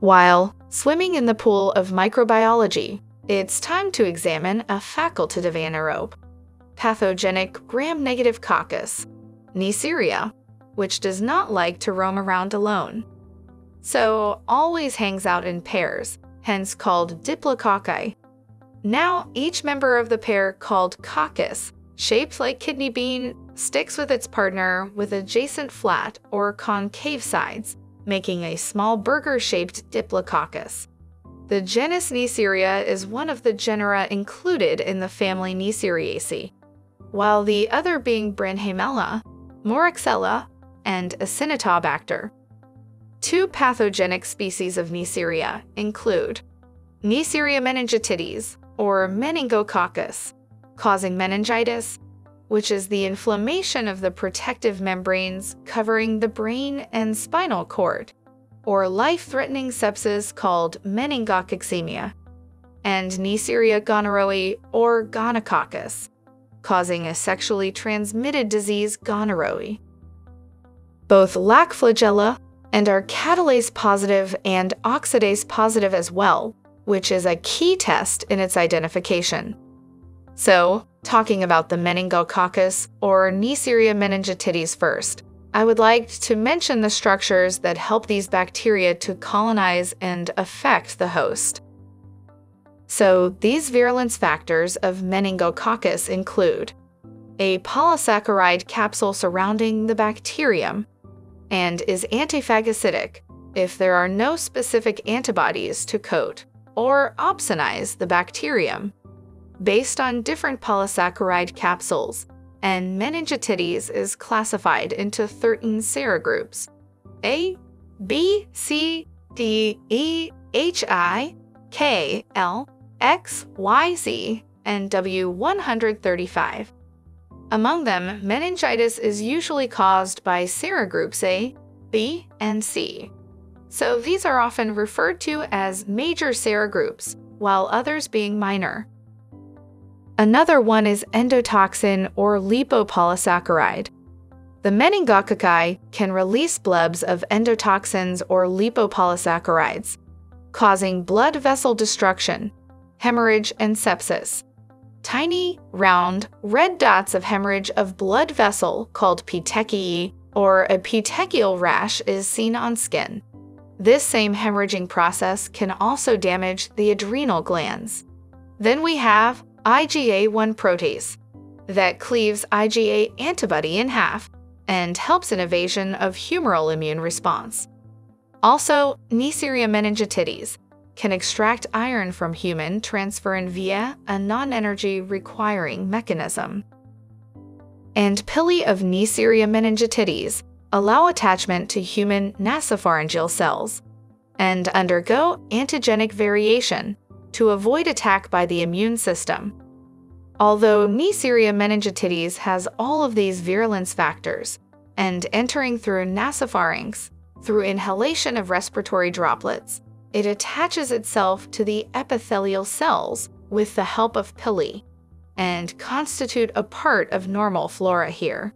While swimming in the pool of microbiology, it's time to examine a facultative anaerobe, pathogenic gram-negative coccus, Neisseria, which does not like to roam around alone. So always hangs out in pairs, hence called diplococci. Now each member of the pair called coccus, shaped like kidney bean, sticks with its partner with adjacent flat or concave sides, making a small burger-shaped diplococcus. The genus Neisseria is one of the genera included in the family Neisseriaceae, while the other being Branhamella, Moraxella, and Acinetobacter. Two pathogenic species of Neisseria include Neisseria meningitidis, or meningococcus, causing meningitis, which is the inflammation of the protective membranes covering the brain and spinal cord, or life-threatening sepsis called meningococcemia, and Neisseria gonorrhoeae or gonococcus, causing a sexually transmitted disease gonorrhoeae. Both lack flagella and are catalase positive and oxidase positive as well, which is a key test in its identification. So, talking about the meningococcus or Neisseria meningitidis first, I would like to mention the structures that help these bacteria to colonize and affect the host. So, these virulence factors of meningococcus include a polysaccharide capsule surrounding the bacterium and is antiphagocytic if there are no specific antibodies to coat or opsonize the bacterium based on different polysaccharide capsules, and meningitidis is classified into 13 serogroups A, B, C, D, E, H, I, K, L, X, Y, Z, and W135. Among them, meningitis is usually caused by serogroups A, B, and C. So these are often referred to as major serogroups, while others being minor. Another one is endotoxin or lipopolysaccharide. The meningococci can release blebs of endotoxins or lipopolysaccharides, causing blood vessel destruction, hemorrhage, and sepsis. Tiny, round, red dots of hemorrhage of blood vessel called petechiae or a petechial rash is seen on skin. This same hemorrhaging process can also damage the adrenal glands. Then we have IgA1 protease that cleaves IgA antibody in half and helps in evasion of humoral immune response. Also, Neisseria meningitidis can extract iron from human transferrin via a non-energy requiring mechanism. And pili of Neisseria meningitidis allow attachment to human nasopharyngeal cells and undergo antigenic variation to avoid attack by the immune system. Although Neisseria meningitidis has all of these virulence factors, and entering through nasopharynx, through inhalation of respiratory droplets, it attaches itself to the epithelial cells with the help of pili and constitute a part of normal flora here.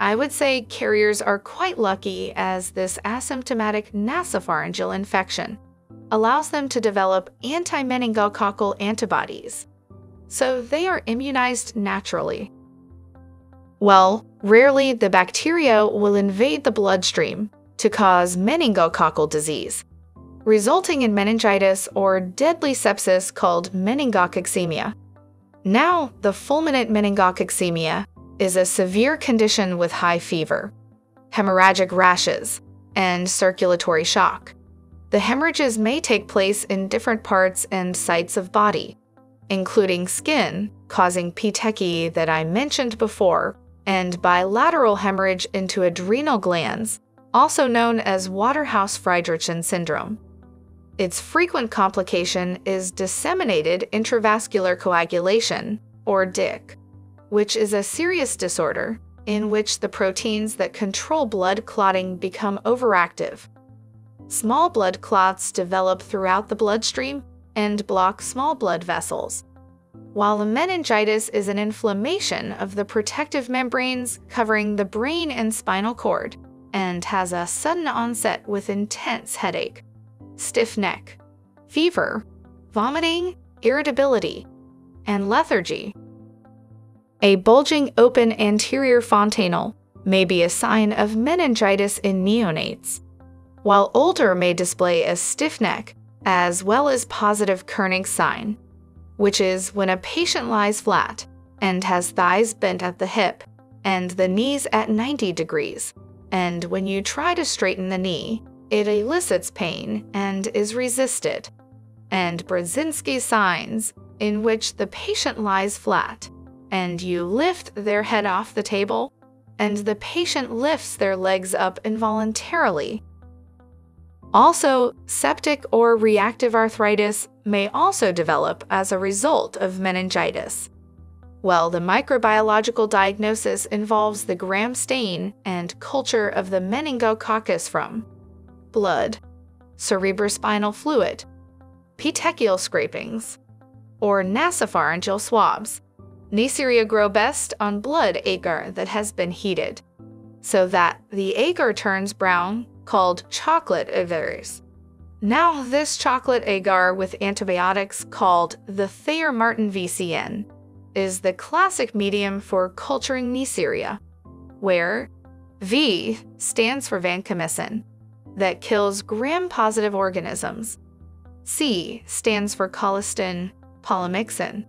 I would say carriers are quite lucky as this asymptomatic nasopharyngeal infection allows them to develop anti-meningococcal antibodies, so they are immunized naturally. Well, rarely the bacteria will invade the bloodstream to cause meningococcal disease, resulting in meningitis or deadly sepsis called meningococcemia. Now, the fulminant meningococcemia is a severe condition with high fever, hemorrhagic rashes, and circulatory shock. The hemorrhages may take place in different parts and sites of body, including skin, causing petechiae that I mentioned before, and bilateral hemorrhage into adrenal glands, also known as Waterhouse-Friderichsen syndrome. Its frequent complication is disseminated intravascular coagulation, or DIC, which is a serious disorder in which the proteins that control blood clotting become overactive. Small blood clots develop throughout the bloodstream and block small blood vessels, while meningitis is an inflammation of the protective membranes covering the brain and spinal cord and has a sudden onset with intense headache. stiff neck, fever, vomiting, irritability, and lethargy. A bulging open anterior fontanelle may be a sign of meningitis in neonates, while older may display a stiff neck as well as positive Kernig's sign, which is when a patient lies flat and has thighs bent at the hip and the knees at 90 degrees. And when you try to straighten the knee, it elicits pain and is resisted. And Brudzinski signs, in which the patient lies flat and you lift their head off the table, and the patient lifts their legs up involuntarily. Also, septic or reactive arthritis may also develop as a result of meningitis. Well, the microbiological diagnosis involves the gram stain and culture of the meningococcus from blood, cerebrospinal fluid, petechial scrapings, or nasopharyngeal swabs. Neisseria grow best on blood agar that has been heated, so that the agar turns brown, called chocolate agars. Now, this chocolate agar with antibiotics called the Thayer-Martin VCN is the classic medium for culturing Neisseria, where V stands for vancomycin, that kills gram-positive organisms. C stands for colistin polymyxin,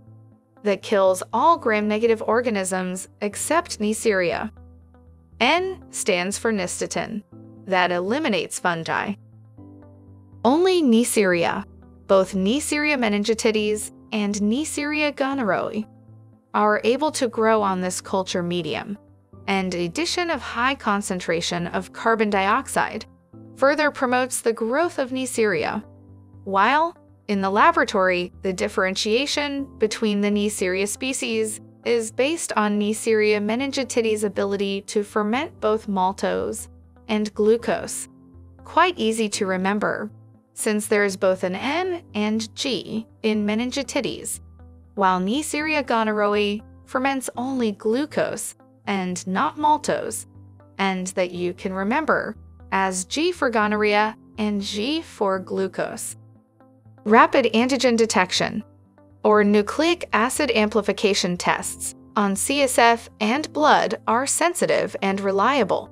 that kills all gram-negative organisms except Neisseria. N stands for nystatin, that eliminates fungi. Only Neisseria, both Neisseria meningitidis and Neisseria gonorrhoeae, are able to grow on this culture medium, and addition of high concentration of carbon dioxide further promotes the growth of Neisseria, while in the laboratory, the differentiation between the Neisseria species is based on Neisseria meningitidis' ability to ferment both maltose and glucose. Quite easy to remember, since there is both an N and G in meningitidis, while Neisseria gonorrhoeae ferments only glucose and not maltose, and that you can remember as G for gonorrhea and G for glucose. Rapid antigen detection, or nucleic acid amplification tests, on CSF and blood are sensitive and reliable,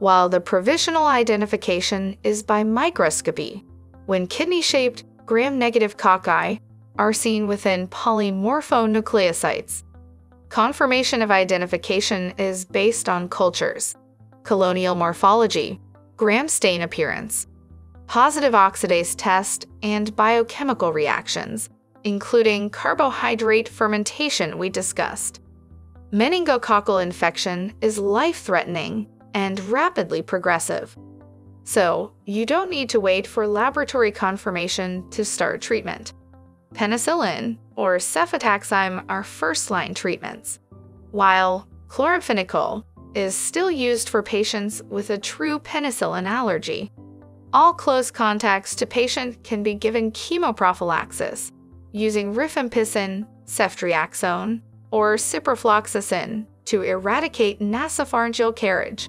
while the provisional identification is by microscopy, when kidney-shaped gram-negative cocci are seen within polymorphonucleosites. Confirmation of identification is based on cultures, colonial morphology, gram stain appearance, positive oxidase test, and biochemical reactions, including carbohydrate fermentation we discussed. Meningococcal infection is life-threatening and rapidly progressive. So, you don't need to wait for laboratory confirmation to start treatment. Penicillin or cefotaxime are first-line treatments, while chloramphenicol is still used for patients with a true penicillin allergy. All close contacts to patient can be given chemoprophylaxis using rifampicin, ceftriaxone, or ciprofloxacin to eradicate nasopharyngeal carriage.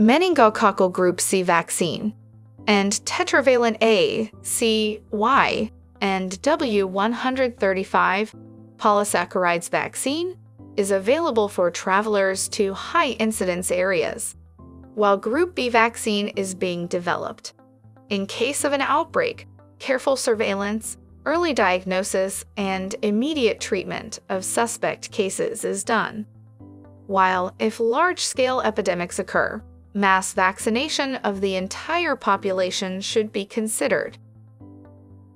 Meningococcal group C vaccine and tetravalent A, C, Y, and W135 polysaccharides vaccine is available for travelers to high incidence areas while Group B vaccine is being developed. In case of an outbreak, careful surveillance, early diagnosis, and immediate treatment of suspect cases is done. While if large-scale epidemics occur, mass vaccination of the entire population should be considered.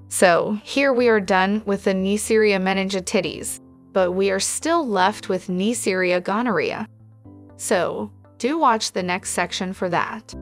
So, here we are done with the Neisseria meningitidis, but we are still left with Neisseria gonorrhea. So, do watch the next section for that.